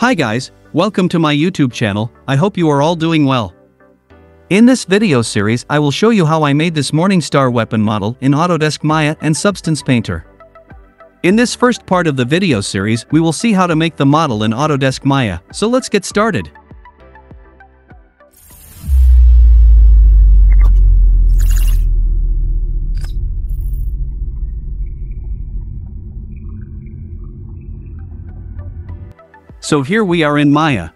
Hi guys, welcome to my YouTube channel, I hope you are all doing well. In this video series I will show you how I made this Morningstar weapon model in Autodesk Maya and Substance Painter. In this first part of the video series we will see how to make the model in Autodesk Maya, so let's get started. So here we are in Maya.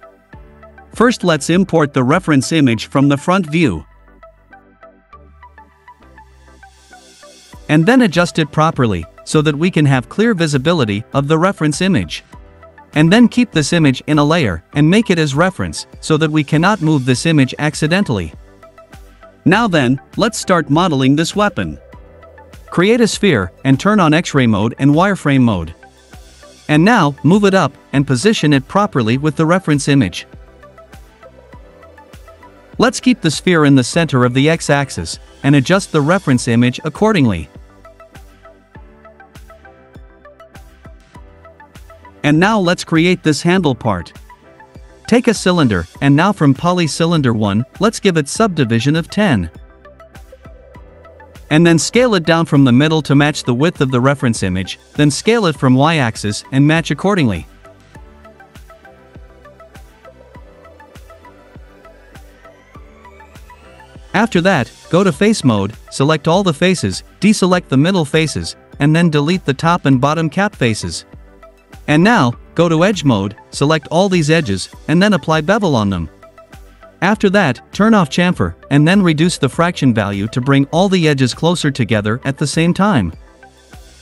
First let's import the reference image from the front view. And then adjust it properly, so that we can have clear visibility of the reference image. And then keep this image in a layer and make it as reference, so that we cannot move this image accidentally. Now then, let's start modeling this weapon. Create a sphere and turn on X-ray mode and wireframe mode. And now, move it up, and position it properly with the reference image. Let's keep the sphere in the center of the x-axis, and adjust the reference image accordingly. And now let's create this handle part. Take a cylinder, and now from poly cylinder 1, let's give it subdivision of 10 and then scale it down from the middle to match the width of the reference image, then scale it from y-axis and match accordingly. After that, go to face mode, select all the faces, deselect the middle faces, and then delete the top and bottom cap faces. And now, go to edge mode, select all these edges, and then apply bevel on them. After that, turn off chamfer, and then reduce the fraction value to bring all the edges closer together at the same time.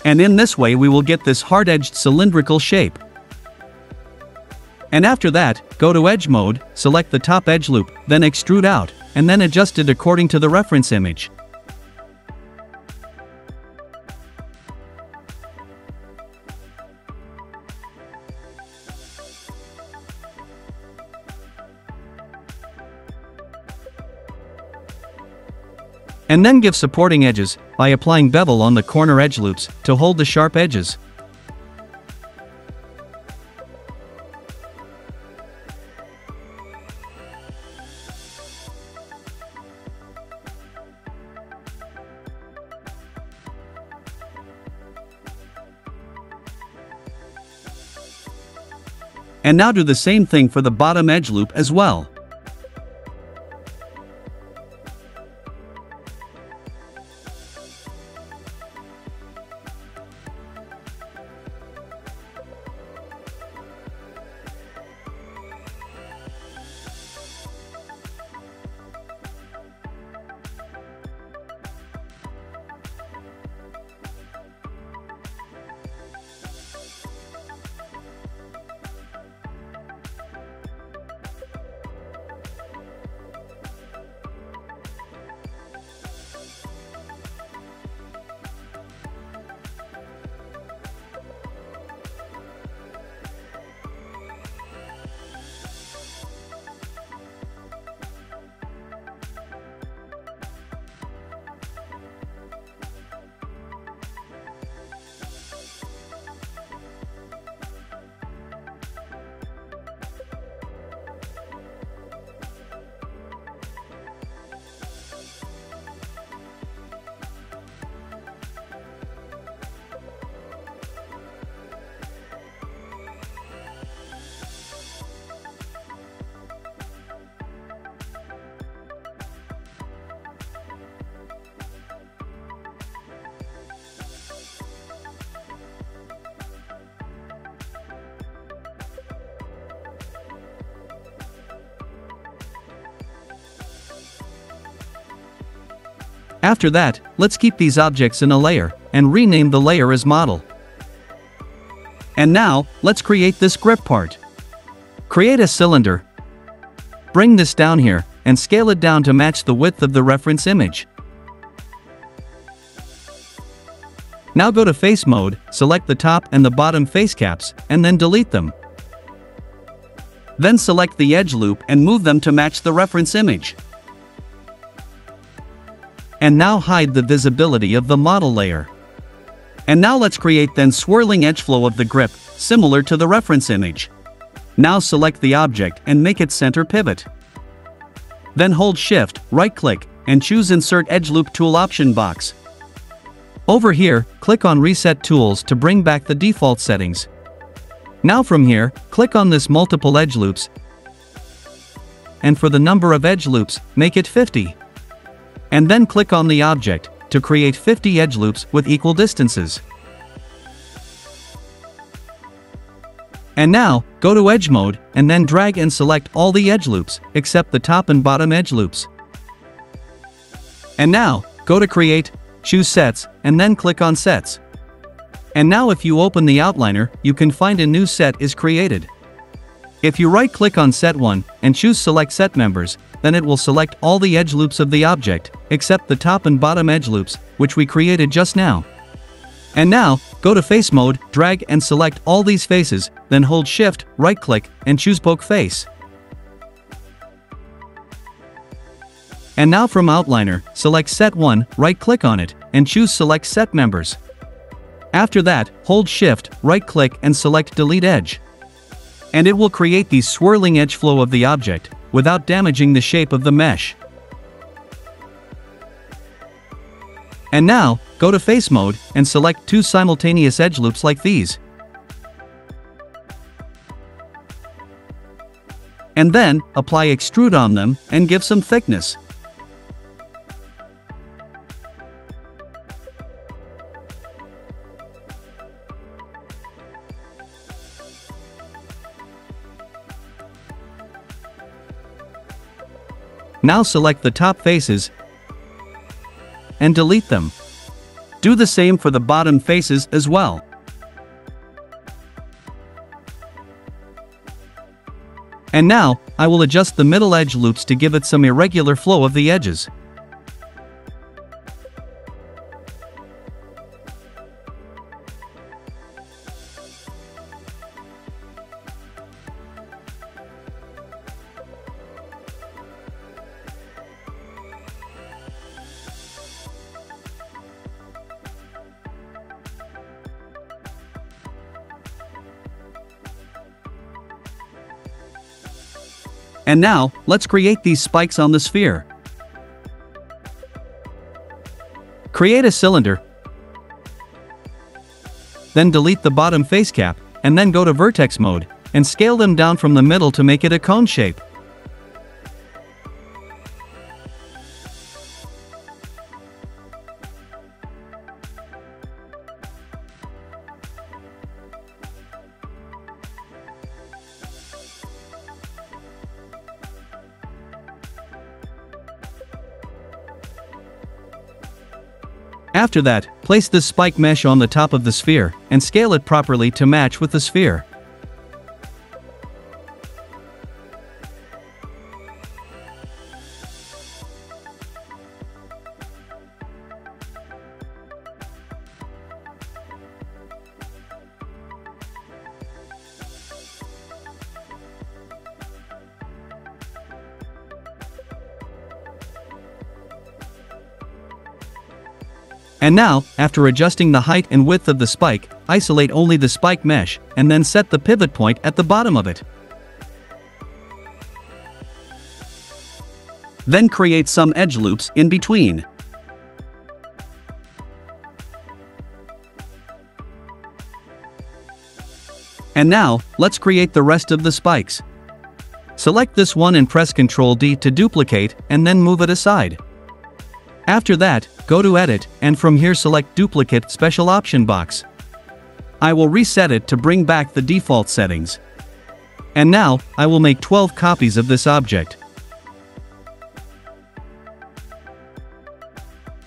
And in this way we will get this hard-edged cylindrical shape. And after that, go to edge mode, select the top edge loop, then extrude out, and then adjust it according to the reference image. And then give supporting edges, by applying bevel on the corner edge loops, to hold the sharp edges. And now do the same thing for the bottom edge loop as well. After that, let's keep these objects in a layer, and rename the layer as model. And now, let's create this grip part. Create a cylinder. Bring this down here, and scale it down to match the width of the reference image. Now go to face mode, select the top and the bottom face caps, and then delete them. Then select the edge loop and move them to match the reference image. And now hide the visibility of the model layer. And now let's create then swirling edge flow of the grip, similar to the reference image. Now select the object and make it center pivot. Then hold shift, right click, and choose insert edge loop tool option box. Over here, click on reset tools to bring back the default settings. Now from here, click on this multiple edge loops. And for the number of edge loops, make it 50. And then click on the object, to create 50 edge loops with equal distances. And now, go to Edge Mode, and then drag and select all the edge loops, except the top and bottom edge loops. And now, go to Create, choose Sets, and then click on Sets. And now if you open the outliner, you can find a new set is created. If you right-click on Set 1, and choose Select Set Members, then it will select all the edge loops of the object, except the top and bottom edge loops, which we created just now. And now, go to Face Mode, drag and select all these faces, then hold Shift, right-click, and choose Poke Face. And now from Outliner, select Set 1, right-click on it, and choose Select Set Members. After that, hold Shift, right-click and select Delete Edge. And it will create the swirling edge flow of the object, without damaging the shape of the mesh. And now, go to Face Mode, and select two simultaneous edge loops like these. And then, apply extrude on them, and give some thickness. Now select the top faces and delete them. Do the same for the bottom faces as well. And now, I will adjust the middle edge loops to give it some irregular flow of the edges. And now, let's create these spikes on the sphere. Create a cylinder. Then delete the bottom face cap, and then go to vertex mode, and scale them down from the middle to make it a cone shape. After that, place the spike mesh on the top of the sphere, and scale it properly to match with the sphere. And now, after adjusting the height and width of the spike, isolate only the spike mesh, and then set the pivot point at the bottom of it. Then create some edge loops in between. And now, let's create the rest of the spikes. Select this one and press Ctrl D to duplicate, and then move it aside. After that, go to Edit, and from here select Duplicate Special Option box. I will reset it to bring back the default settings. And now, I will make 12 copies of this object.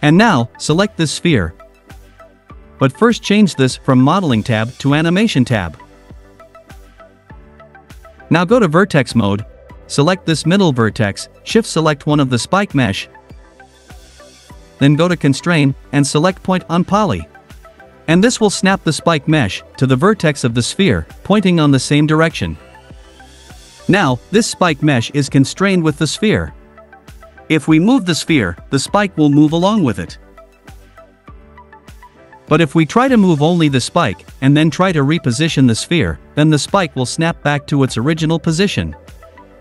And now, select this sphere. But first change this from Modeling tab to Animation tab. Now go to Vertex mode, select this middle vertex, shift select one of the spike mesh, then go to Constrain, and select Point on Poly. And this will snap the spike mesh to the vertex of the sphere, pointing on the same direction. Now, this spike mesh is constrained with the sphere. If we move the sphere, the spike will move along with it. But if we try to move only the spike, and then try to reposition the sphere, then the spike will snap back to its original position.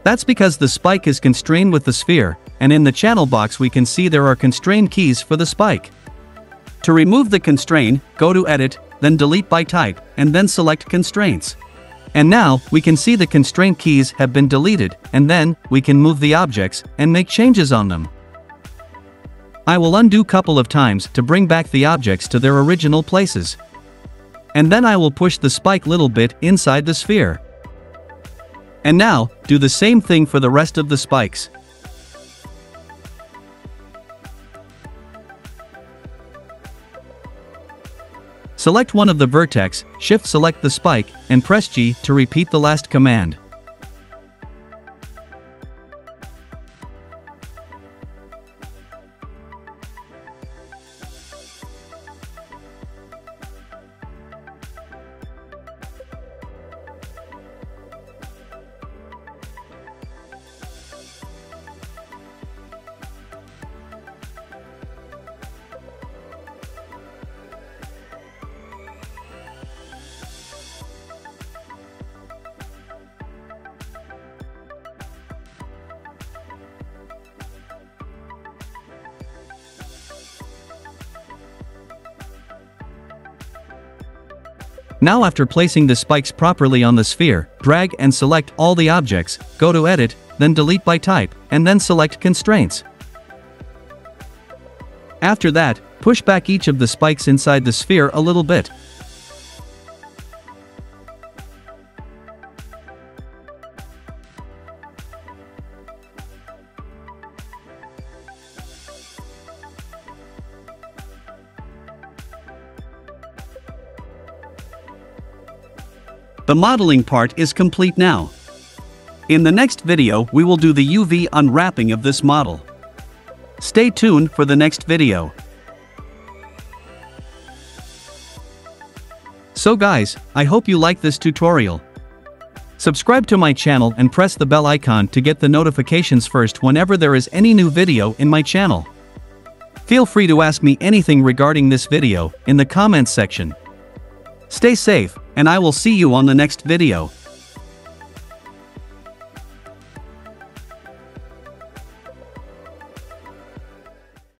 That's because the spike is constrained with the sphere, and in the channel box we can see there are constrained keys for the spike. To remove the constraint, go to Edit, then Delete by Type, and then select Constraints. And now, we can see the constraint keys have been deleted, and then, we can move the objects, and make changes on them. I will undo couple of times to bring back the objects to their original places. And then I will push the spike little bit inside the sphere. And now, do the same thing for the rest of the spikes. Select one of the vertex, shift select the spike, and press G to repeat the last command. Now after placing the spikes properly on the sphere, drag and select all the objects, go to Edit, then Delete by Type, and then select Constraints. After that, push back each of the spikes inside the sphere a little bit, The modeling part is complete now. In the next video we will do the UV unwrapping of this model. Stay tuned for the next video. So guys, I hope you like this tutorial. Subscribe to my channel and press the bell icon to get the notifications first whenever there is any new video in my channel. Feel free to ask me anything regarding this video in the comments section. Stay safe, and I will see you on the next video.